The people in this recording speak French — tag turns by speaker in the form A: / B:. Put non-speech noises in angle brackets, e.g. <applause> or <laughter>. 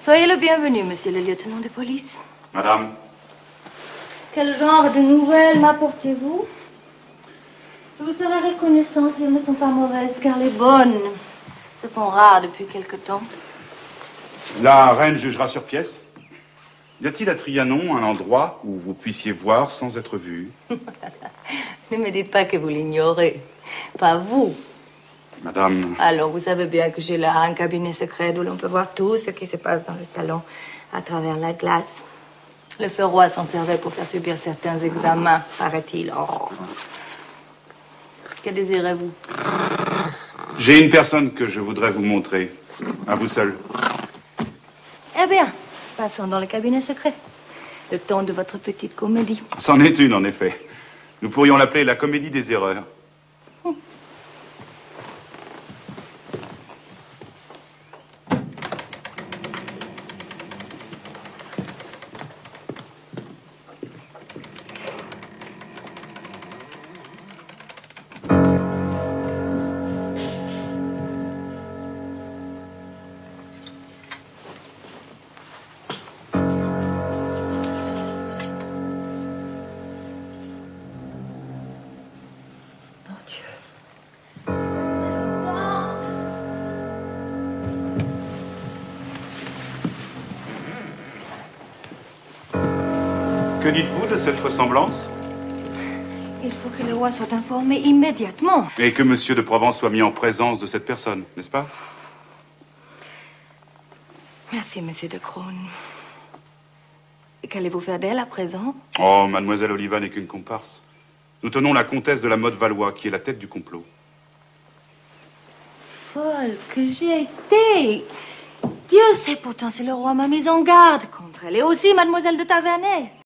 A: Soyez le bienvenu, monsieur le lieutenant de police.
B: Madame,
A: Quel genre de nouvelles m'apportez-vous? Je vous serai reconnaissant si elles ne sont pas mauvaises, car les bonnes se font rares depuis quelque temps.
B: la reine jugera sur pièce. Y a-t-il à Trianon un endroit où vous puissiez voir sans être vu <laughs>
A: Ne me dites pas que vous l'ignorez. Pas vous.
B: Madame,
A: Alors, vous savez bien que j'ai là un cabinet secret où l'on peut voir tout ce qui se passe dans le salon à travers la glace. Le feu roi s'en servait pour faire subir certains examens, paraît-il. Oh. Que désirez-vous?
B: J'ai une personne que je voudrais vous montrer. À vous seul.
A: Eh bien, passons dans le cabinet secret. Le temps de votre petite comédie.
B: C'en est une, en effet. Nous pourrions l'appeler la comédie des erreurs.
A: Mon
B: Que dites-vous de cette ressemblance
A: Il faut que le roi soit informé immédiatement.
B: Et que Monsieur de Provence soit mis en présence de cette personne, n'est-ce pas
A: Merci, monsieur de Crone. Et Qu'allez-vous faire d'elle à présent
B: Oh, mademoiselle Oliva n'est qu'une comparse. Nous tenons la comtesse de la mode Valois, qui est la tête du complot.
A: Folle que j'ai été Dieu sait pourtant si le roi m'a mise en garde contre elle, et aussi mademoiselle de Tavernet.